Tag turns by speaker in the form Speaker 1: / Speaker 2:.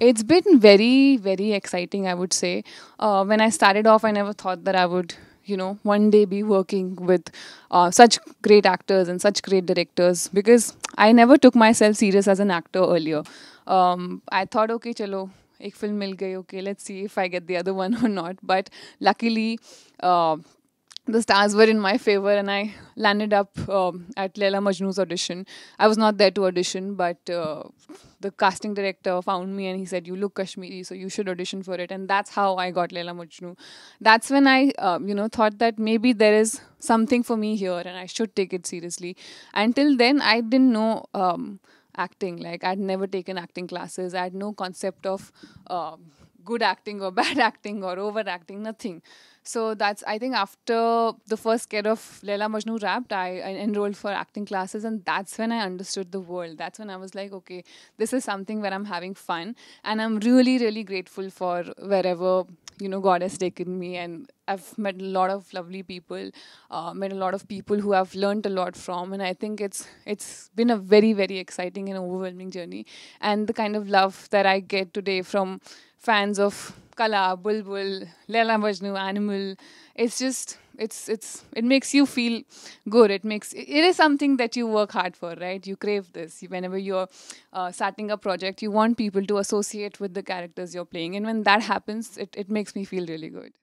Speaker 1: It's been very, very exciting, I would say. Uh, when I started off, I never thought that I would, you know, one day be working with uh, such great actors and such great directors because I never took myself serious as an actor earlier. Um, I thought, okay, chalo, एक film मिल गई okay let's see if I get the other one or not but luckily uh, the stars were in my favor and I landed up um, at Laila Majnu's audition. I was not there to audition, but uh, the casting director found me and he said, "You look Kashmiri, so you should audition for it." And that's how I got Laila Majnu. That's when I, uh, you know, thought that maybe there is something for me here and I should take it seriously. Until then, I didn't know. Um, acting like i'd never taken acting classes i had no concept of uh, good acting or bad acting or overacting, nothing. So that's I think after the first get of Laila Majnu wrapped, I, I, enrolled for acting classes, and that's when I understood the world. That's when I was like, okay, this is something where I'm having fun, and I'm really really grateful for wherever you know God has taken me, and I've met a lot of lovely people, uh, met a lot of people who I've learned a lot from, and I think it's it's been a very very exciting and overwhelming journey, and the kind of love that I get today from fans of Qala, Bulbbul, Laila Majnu, Animal. It's just it's it's it makes you feel good. It makes it is something that you work hard for, right? You crave this whenever you're uh, starting a project. You want people to associate with the characters you're playing, and when that happens, it it makes me feel really good.